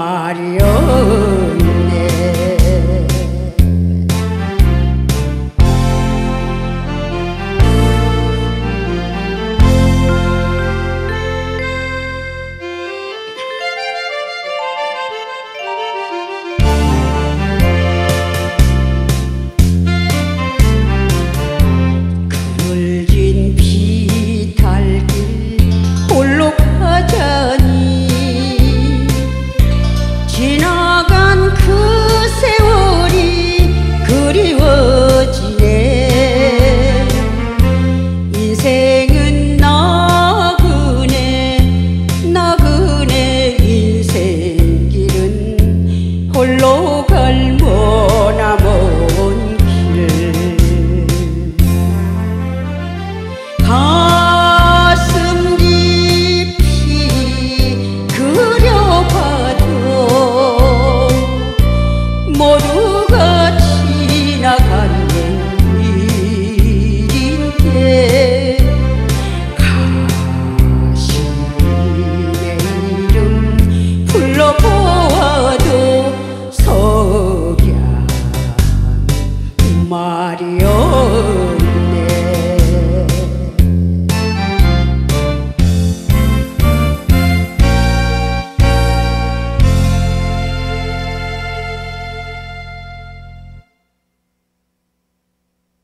말이여. ne